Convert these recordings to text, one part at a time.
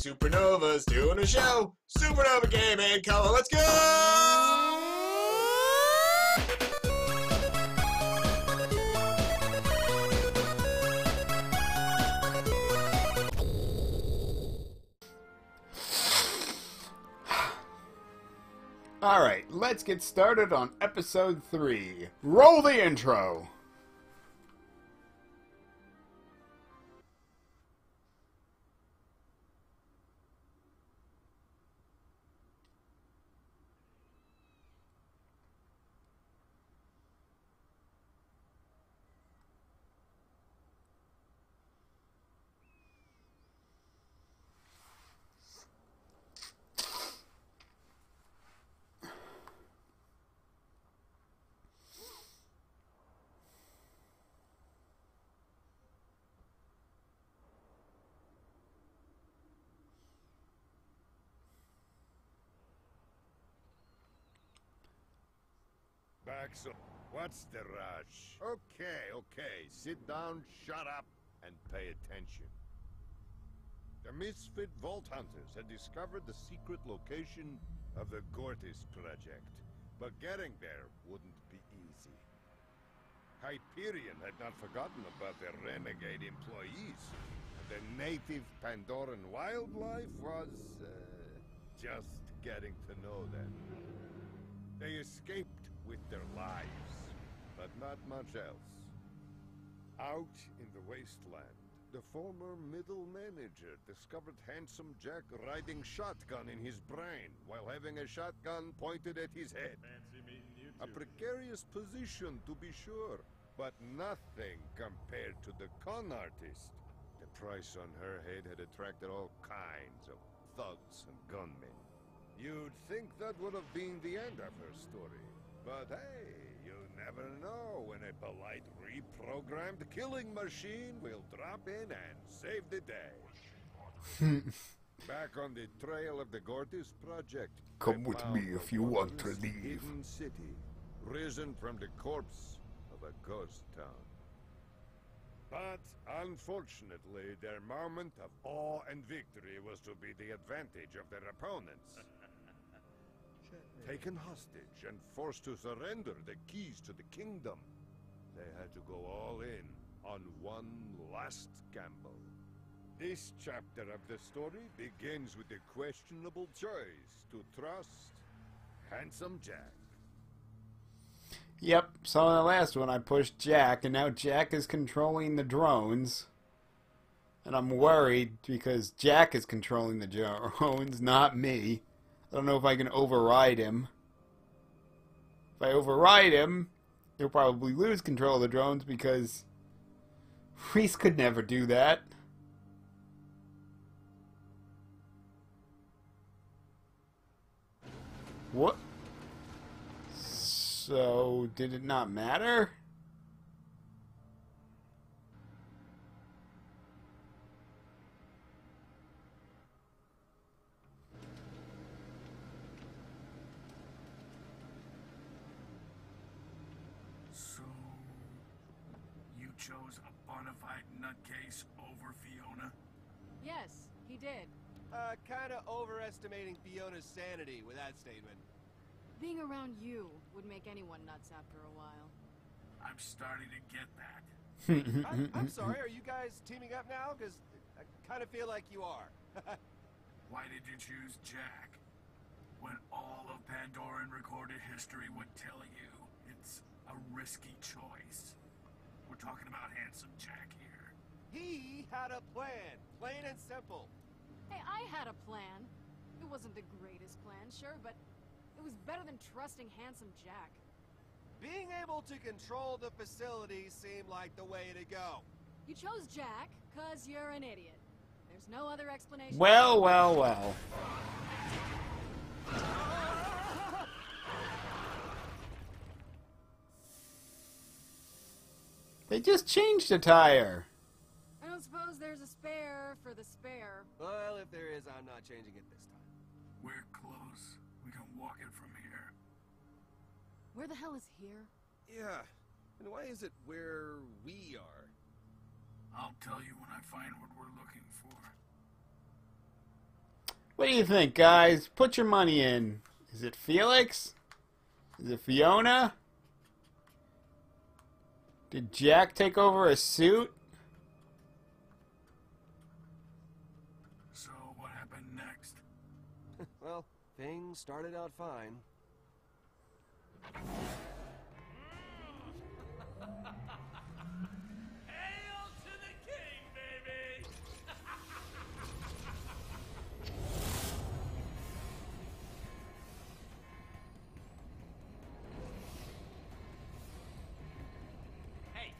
supernovas doing a show. Supernova Gaming, color, let's go! Alright, let's get started on episode 3. Roll the intro! So. What's the rush? Okay, okay. Sit down, shut up, and pay attention. The Misfit Vault Hunters had discovered the secret location of the Gortys Project, but getting there wouldn't be easy. Hyperion had not forgotten about their renegade employees, and the native Pandoran wildlife was, uh, just getting to know them. They escaped with their lives, but not much else. Out in the wasteland, the former middle manager discovered Handsome Jack riding shotgun in his brain while having a shotgun pointed at his head. A precarious position, to be sure, but nothing compared to the con artist. The price on her head had attracted all kinds of thugs and gunmen. You'd think that would have been the end of her story. But hey, you never know when a polite reprogrammed killing machine will drop in and save the day. Back on the trail of the Gortys project. Come with me if you want to leave. hidden city, risen from the corpse of a ghost town. But unfortunately, their moment of awe and victory was to be the advantage of their opponents. Taken hostage and forced to surrender the keys to the kingdom, they had to go all in on one last gamble. This chapter of the story begins with the questionable choice to trust Handsome Jack. Yep, so in the last one I pushed Jack, and now Jack is controlling the drones. And I'm worried because Jack is controlling the drones, not me. I don't know if I can override him. If I override him, he'll probably lose control of the drones because Rhys could never do that. What? So, did it not matter? So, you chose a bona fide nutcase over Fiona? Yes, he did. Uh, kinda overestimating Fiona's sanity with that statement. Being around you would make anyone nuts after a while. I'm starting to get that. I'm, I'm sorry, are you guys teaming up now? Because I kinda feel like you are. Why did you choose Jack? When all of Pandoran recorded history would tell you it's a risky choice. We're talking about Handsome Jack here. he had a plan, plain and simple. Hey, I had a plan. It wasn't the greatest plan, sure, but it was better than trusting Handsome Jack. Being able to control the facility seemed like the way to go. You chose Jack, cause you're an idiot. There's no other explanation. well, well, well. They just changed a tire. I don't suppose there's a spare for the spare. Well, if there is, I'm not changing it this time. We're close. We can walk it from here. Where the hell is here? Yeah, and why is it where we are? I'll tell you when I find what we're looking for. What do you think, guys? Put your money in. Is it Felix? Is it Fiona? Did Jack take over a suit? Things started out fine. Hail to the king, baby! Hey,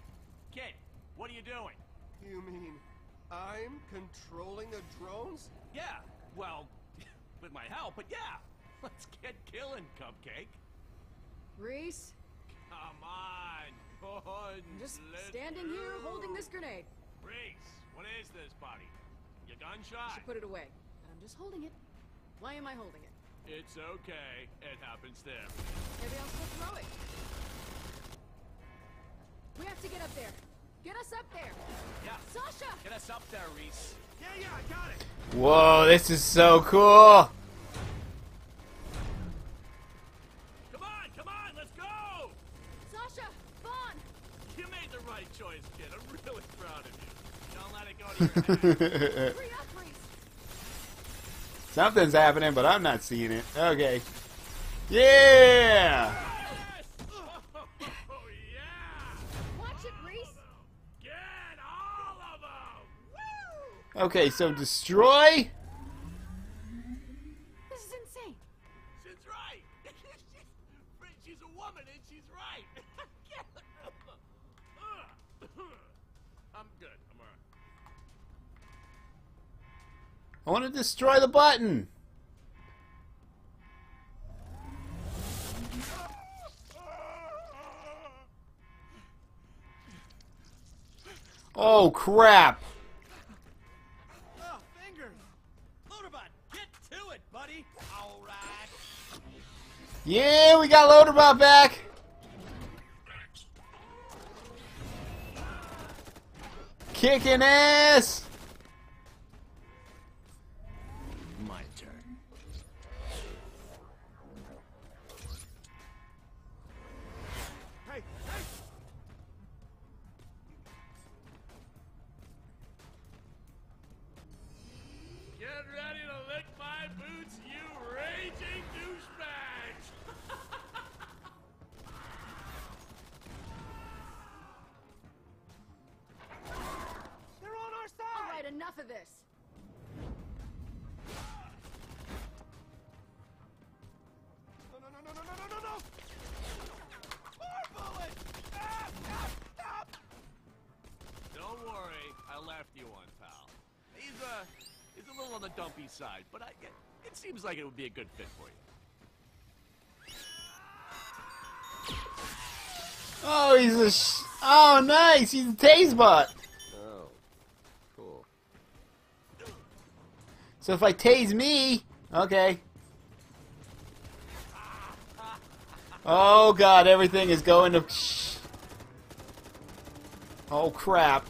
kid, what are you doing? You mean I'm controlling the drones? Yeah, well, with my help, but yeah. Let's get killing, Cupcake. Rhys, Come on. Just standing here holding this grenade. Rhys, what is this, buddy? You gun I should put it away. I'm just holding it. Why am I holding it? It's okay. It happens there. Maybe I'll still throw it. We have to get up there. Get us up there. Yeah, Sasha! get us up there, Rhys. Yeah, yeah, I got it. Whoa, this is so cool! Come on, come on, let's go! Sasha! Vaughn! You made the right choice, kid. I'm really proud of you. Don't let it go to your head. Hurry up, Rhys! Something's happening, but I'm not seeing it. Okay. Yeah! Okay, so destroy. This is insane. She's right. she's, she's a woman and she's right. Get her. Ugh. I'm good. I'm alright. I want to destroy the button. Oh crap! Yeah, we got Loaderbot back. Kicking ass. Of this. No, no, no, no, no, no, no, no! More bullets! Ah, stop, stop! Don't worry, I left you one, pal. He's uh, he's a little on the dumpy side, but I it, it seems like it would be a good fit for you. Oh, he's a. Sh- oh, nice. He's a Tasebot. So if I tase me, okay. Oh god, everything is going to. Oh crap.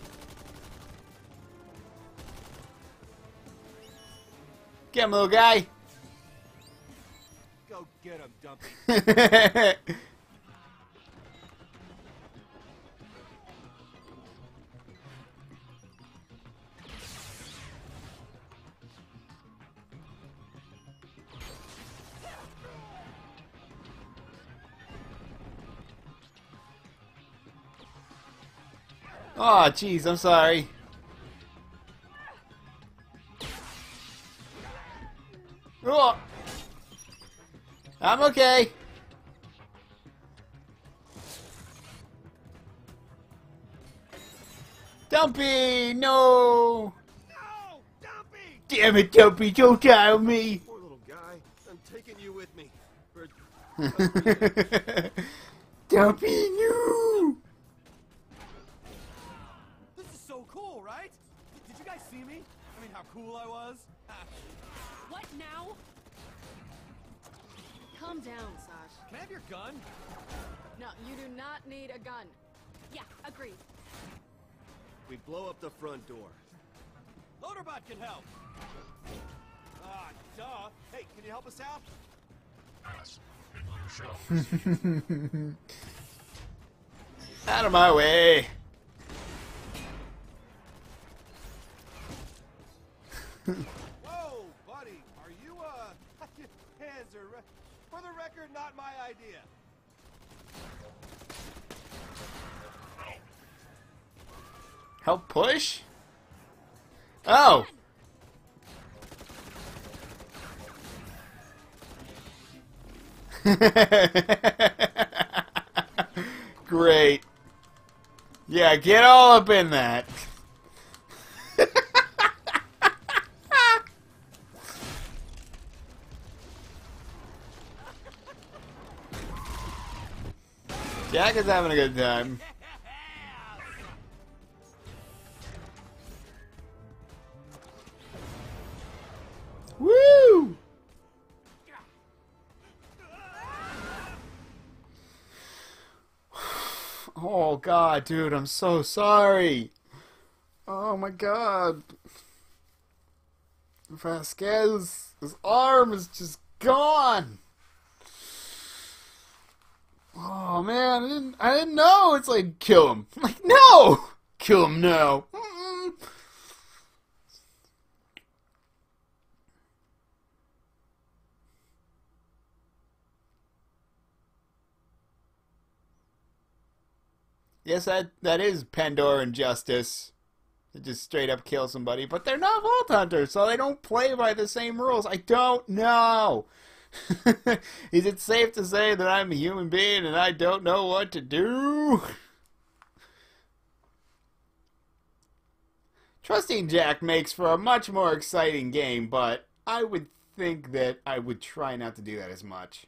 Get him, little guy. Go get him, Dumpy. oh, jeez, I'm sorry. Oh. I'm okay. Dumpy, no! No! Dumpy! Damn it, Dumpy, don't die on me! Poor little guy. I'm taking you with me. Dumpy, no! Calm down, Sash. Can I have your gun? No, you do not need a gun. Yeah, agreed. We blow up the front door. Loaderbot can help. Ah, duh. Hey, can you help us out? Out of my way. Whoa, buddy, are you, uh, hands are, re- for the record, not my idea. Help push? Oh! Great. Yeah, get all up in that. Jack is having a good time. Woo! Oh god, dude, I'm so sorry. Oh my god. Vasquez, his arm is just gone. Oh man, I didn't, I didn't know. It's like kill him. I'm like no, kill him now. Yes, that that is Pandoran justice. To just straight up kill somebody, but they're not Vault Hunters, so they don't play by the same rules. I don't know. is it safe to say that I'm a human being and I don't know what to do? Trusting Jack makes for a much more exciting game, but I would think that I would try not to do that as much.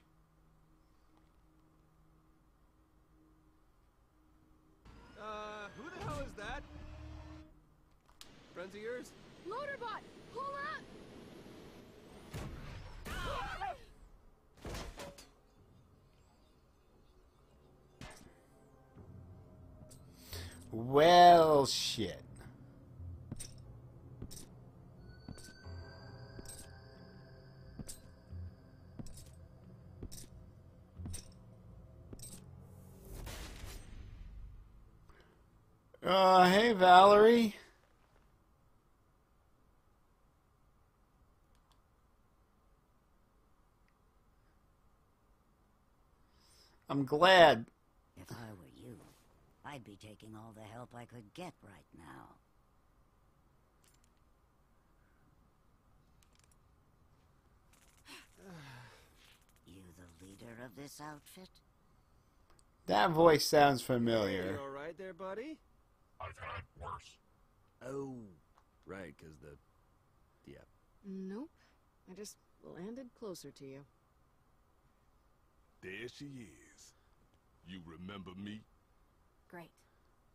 Uh, who the hell is that? Friends of yours? Loaderbot, pull up! Well, shit. Uh, hey, Vallory. I'm glad. If I were you, I'd be taking all the help I could get right now. you the leader of this outfit? That voice sounds familiar. You alright there, buddy? I've had worse. Oh, right, because the. Yeah. Nope. I just landed closer to you. There she is. You remember me? Great.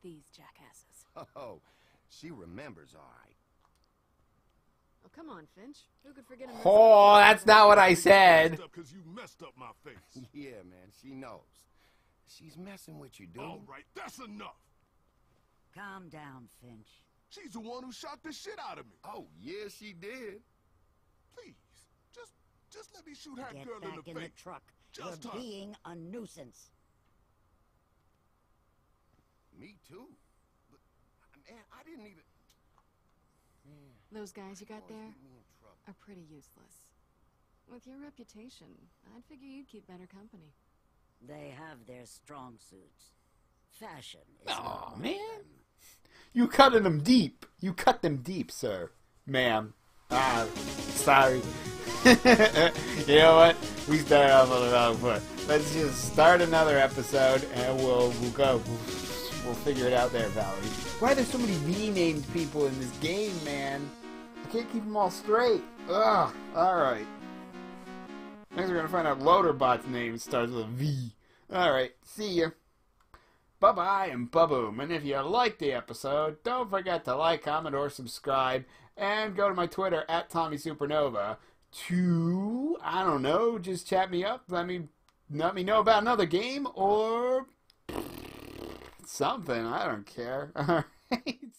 These jackasses. Oh, she remembers all right. Oh, come on, Finch. Who could forget a Oh, that's not what I said. Because you messed up my face. Yeah, man, she knows. She's messing with you, dude. All right, that's enough. Calm down, Finch. She's the one who shot the shit out of me. Oh, yeah, she did. Please, just, just let me shoot that Get girl back in the in the truck. Just You're her. being a nuisance. Me too. But, man, I didn't even. Man, Those guys you got there get me in trouble. are pretty useless. With your reputation, I'd figure you'd keep better company. They have their strong suits. Fashion is Aw, not man. them. You cutted them deep. You cut them deep, sir. Ma'am. Ah, sorry. you know what? We started off on the wrong foot. Let's just start another episode and we'll we'll go. We'll, figure it out there, Vallory. Why are there so many V-named people in this game, man? I can't keep them all straight. Ugh. All right. Next, we're gonna find out Loaderbot's name starts with a V. All right. See ya. Bye bye and ba boom. And if you liked the episode, don't forget to like, comment, or subscribe. And go to my Twitter at Tommy Supernova to, I don't know, just chat me up. Let me let me know about another game or something. I don't care. All right.